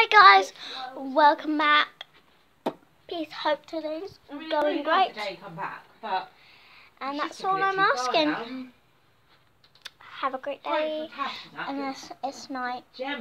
Hi guys, welcome back. Peace, hope today's I going great. Today, back, And that's all I'm asking. Have a great day. And it's, it's night. Gemma.